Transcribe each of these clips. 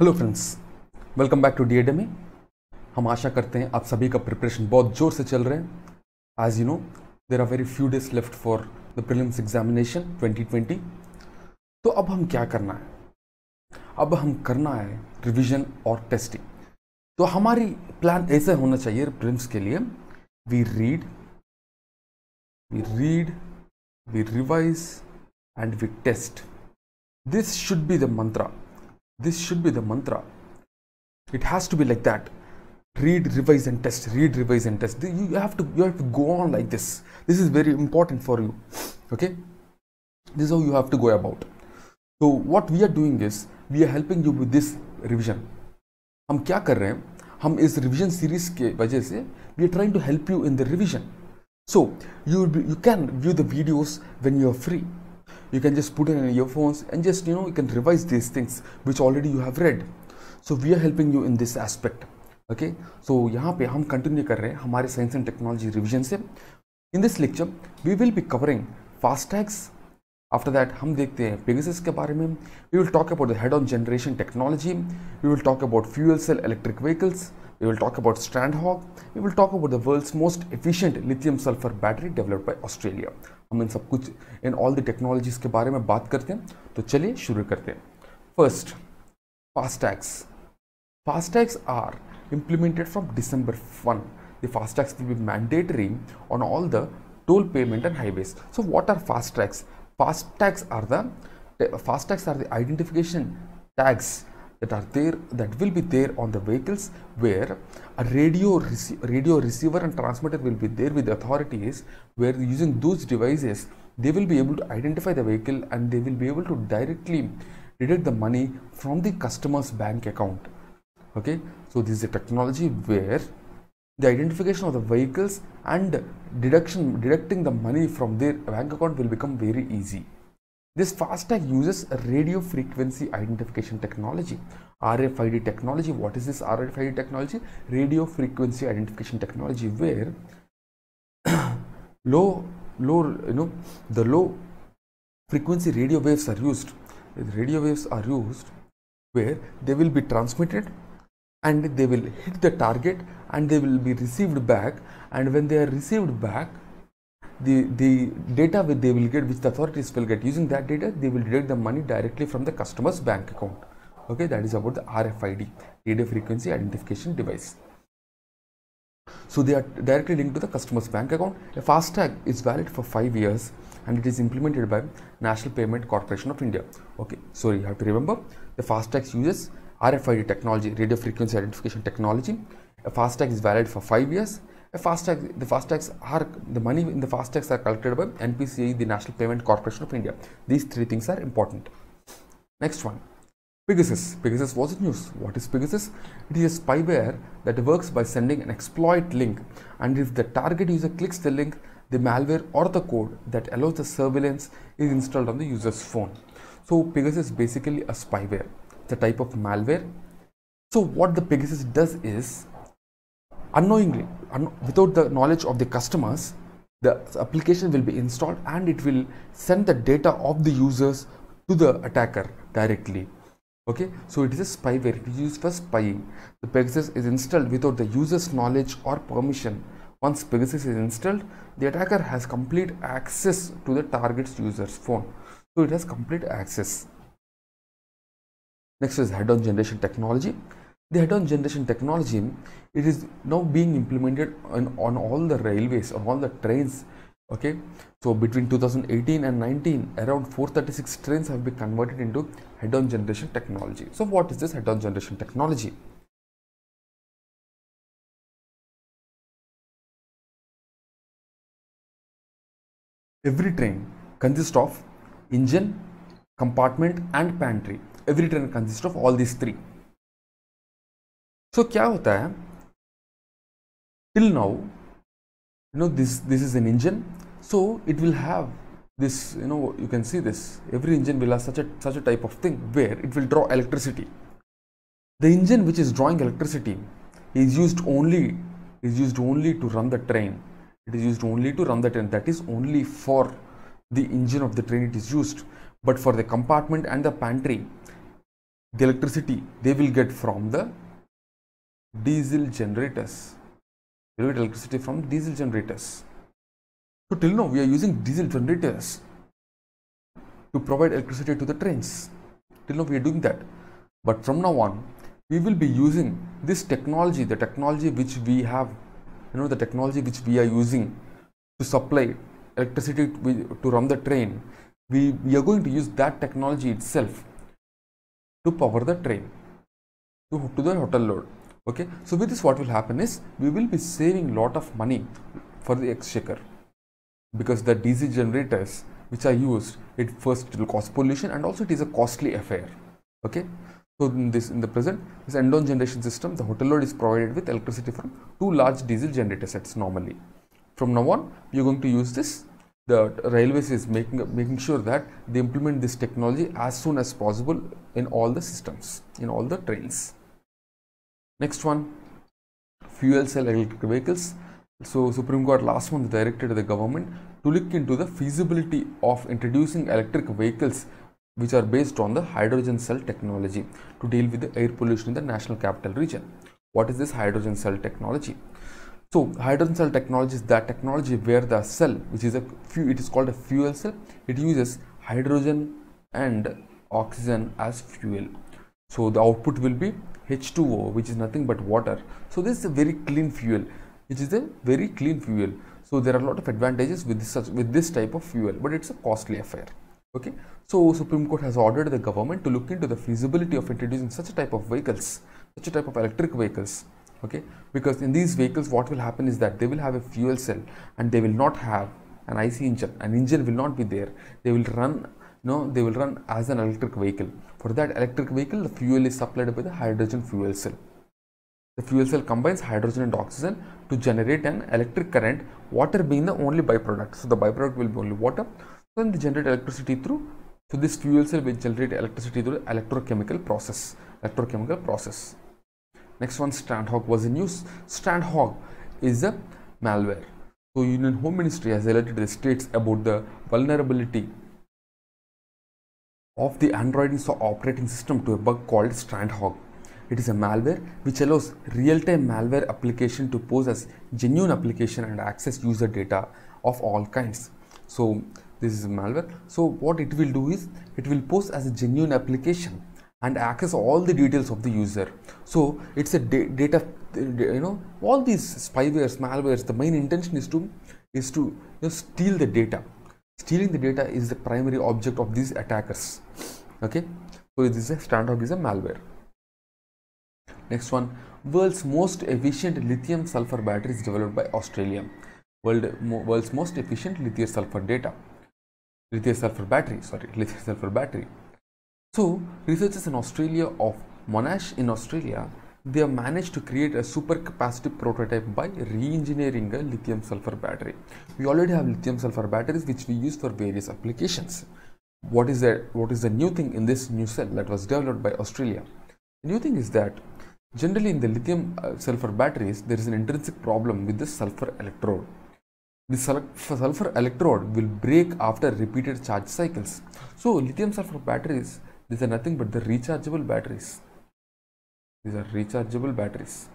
Hello friends welcome back to the एडमी हम आशा करते हैं आप सभी का प्रिपरेशन बहुत ज़ोर से चल रहे हैं। As you know there are very few days left for the prelims examination 2020 तो अब हम क्या करना है? अब हम करना है रिवीजन और टेस्टिंग तो हमारी प्लान ऐसे होना चाहिए प्रीलिम्स के लिए। We read we read we revise and we test this should be the mantra. this should be the mantra it has to be like that read revise and test read revise and test you you have to you have to go on like this this is very important for you okay this is how you have to go about so what we are doing is we are helping you with this revision हम क्या कर रहे हैं हम इस revision series के वजह से we are trying to help you in the revision so you you can view the videos when you are free you can just put in your earphones and just you know you can revise these things which already you have read so we are helping you in this aspect okay so यहाँ पे हम continue कर रहे हैं हमारे science and technology revision से in this lecture we will be covering फास्टैग्स after that हम देखते हैं पेगासस के बारे में we will talk about the head on generation technology we will talk about fuel cell electric vehicles We will talk about StrandHogg. We will talk about the world's most efficient lithium sulfur battery developed by Australia. I mean, in all the technologies, the technologies के बारे में बात करते हैं तो चलिए शुरू करते हैं first FASTags FASTags are implemented from December 1. The fast tags will be mandatory on all the toll payment and highways. So what are fast tags? Fast tags are the fast tax are the identification tags that are there that will be there on the vehicles where a radio radio receiver and transmitter will be there with the authorities where using those devices they will be able to identify the vehicle and they will be able to directly deduct the money from the customer's bank account. Okay? So this is a technology where the identification of the vehicles and deduction deducting the money from their bank account will become very easy this FASTag uses radio frequency identification technology, RFID technology. What is this RFID technology? Radio frequency identification technology, where low, low, you know, the low frequency radio waves are used. Radio waves are used where they will be transmitted and they will hit the target and they will be received back. And when they are received back, the, the data which they will get, which the authorities will get, using that data, they will deduct the money directly from the customer's bank account. Okay, that is about the RFID, radio frequency identification device. So they are directly linked to the customer's bank account. A FASTag is valid for five years and it is implemented by National Payment Corporation of India. Okay, so you have to remember the FASTag uses RFID technology, radio frequency identification technology. A FASTag is valid for five years a FASTag, the FASTags are the money in the FASTags are collected by NPCI, the National Payment Corporation of India. These three things are important. Next one, Pegasus. Pegasus was in news. What is Pegasus? It is a spyware that works by sending an exploit link, and if the target user clicks the link, the malware or the code that allows the surveillance is installed on the user's phone. So Pegasus is basically a spyware. A type of malware. So what the Pegasus does is unknowingly un- without the knowledge of the customers the application will be installed and it will send the data of the users to the attacker directly. Okay? So it is a spyware. It is used for spying. The pegasus is installed without the user's knowledge or permission. Once pegasus is installed the attacker has complete access to the target's user's phone. So it has complete access. Next is head-on generation technology the head-on generation technology it is now being implemented on, on all the railways on all the trains okay? So between 2018 and 19 around 436 trains have been converted into head-on generation technology. So what is this head-on generation technology? Every train consists of engine compartment and pantry. Every train consists of all these three so क्या होता है till now you know this this is an engine so it will have this you know you can see this every engine will have such a such a type of thing where it will draw electricity the engine which is drawing electricity is used only is used only to run the train it is used only to run the train that is only for the engine of the train it is used but for the compartment and the pantry the electricity they will get from the diesel generators. Get electricity from diesel generators. So till now we are using diesel generators to provide electricity to the trains. Till now we are doing that. But from now on, we will be using this technology, the technology which we have, you know, the technology which we are using to supply electricity to, to run the train. We, we are going to use that technology itself to power the train to, to the hotel load. Okay, so with this, what will happen is we will be saving a lot of money for the exchequer because the DC generators which are used, it first it will cause pollution and also it is a costly affair. Okay, so in this in the present this end-on generation system, the hotel load is provided with electricity from two large diesel generator sets normally. From now on, are going to use this. The railways is making making sure that they implement this technology as soon as possible in all the systems, in all the trains. Next one, fuel cell electric vehicles. So Supreme Court last month directed the government to look into the feasibility of introducing electric vehicles which are based on the hydrogen cell technology to deal with the air pollution in the national capital region. What is this hydrogen cell technology? So hydrogen cell technology is that technology where the cell, which is a it is called a fuel cell, it uses hydrogen and oxygen as fuel. So the output will be H2O, which is nothing but water. So this is a very clean fuel which is a very clean fuel. So there are a lot of advantages with this with this type of fuel, but it's a costly affair. Okay. So Supreme Court has ordered the government to look into the feasibility of introducing such a type of vehicles, such a type of electric vehicles. Okay, because in these vehicles, what will happen is that they will have a fuel cell and they will not have an IC engine. An engine will not be there. They will run no they will run as an electric vehicle for that electric vehicle the fuel is supplied by the hydrogen fuel cell the fuel cell combines hydrogen and oxygen to generate an electric current, water being the only byproduct. So the byproduct will be only water. Then they generate electricity through. So this fuel cell will generate electricity through electrochemical process. Electrochemical process. Next one, StrandHogg was in use. StrandHogg is a malware. So Union Home Ministry has alerted the states about the vulnerability of the Android operating system to a bug called StrandHogg. It is a malware which allows real-time malware application to pose as genuine application and access user data of all kinds. So this is malware. So what it will do is it will pose as a genuine application and access all the details of the user. So it's a da data, you know, all these spywares, malwares. The main intention is to is to you know, steal the data. Stealing the data is the primary object of these attackers. Okay, so this is a StrandHogg is a malware. Next one, world's most efficient lithium sulfur battery is developed by Australia. World, world's most efficient lithium sulfur data. Lithium sulfur battery, sorry, lithium sulfur battery. So, researchers in Australia of Monash in Australia, they have managed to create a super capacitive prototype by re-engineering a lithium sulfur battery. We already have lithium sulfur batteries which we use for various applications. What is that? What is the new thing in this new cell that was developed by Australia? The new thing is that Generally, in the lithium uh, sulfur batteries, there is an intrinsic problem with the sulfur electrode. The sulfur electrode will break after repeated charge cycles. So, lithium sulfur batteries, these are nothing but the rechargeable batteries. These are rechargeable batteries.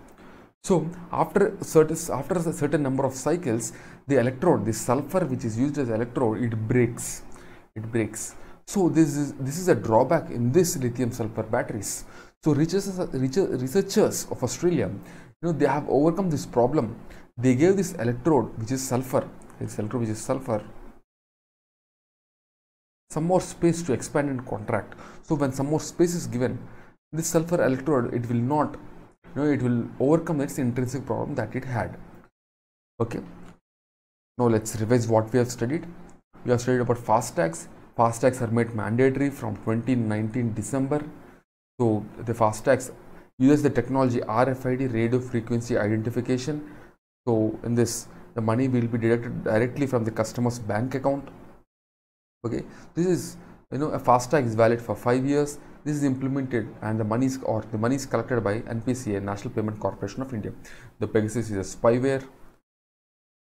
So, after certain after a certain number of cycles, the electrode, the sulfur which is used as electrode, it breaks. It breaks. So, this is this is a drawback in this lithium sulfur batteries. So researchers, researchers of Australia, you know, they have overcome this problem. They gave this electrode, which is sulfur, this electrode which is sulfur, some more space to expand and contract. So when some more space is given, this sulfur electrode, it will not, you know, it will overcome its intrinsic problem that it had. Okay. Now let's revise what we have studied. We have studied about fast tags FASTags. FASTags are made mandatory from 2019 December so the FASTags uses the technology RFID radio frequency identification. So in this, the money will be deducted directly from the customer's bank account. Okay, this is you know a FASTag is valid for five years. This is implemented and the money is or the money is collected by NPCI, National Payment Corporation of India. The Pegasus is a spyware.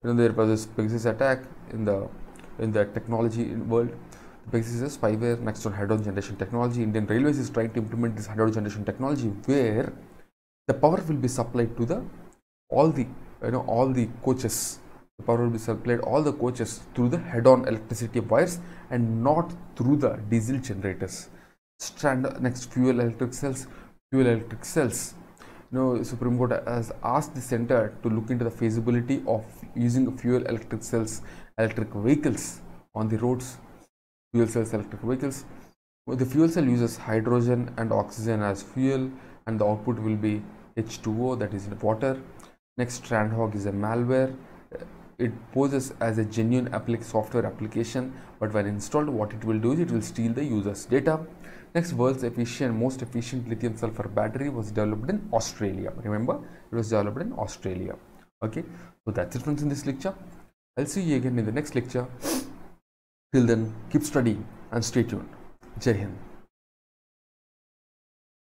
You know there was this Pegasus attack in the in the technology world. Pegasus is spyware. Next on hydrogen generation technology. Indian Railways is trying to implement this hydrogen generation technology where the power will be supplied to the all the you know all the coaches. The power will be supplied all the coaches through the head-on electricity wires and not through the diesel generators. Strand next fuel electric cells. Fuel electric cells now Supreme Court has asked the center to look into the feasibility of using fuel electric cells, electric vehicles on the roads, fuel cells, electric vehicles. Well, the fuel cell uses hydrogen and oxygen as fuel, and the output will be H2O, that is water. Next, StrandHogg is a malware. It poses as a genuine applic software application, but when installed, what it will do is it will steal the user's data. Next, world's efficient, most efficient lithium sulfur battery was developed in Australia. Remember, it was developed in Australia. Okay, so that's it friends in this lecture. I'll see you again in the next lecture. Till then, keep studying and stay tuned. Jai Hind.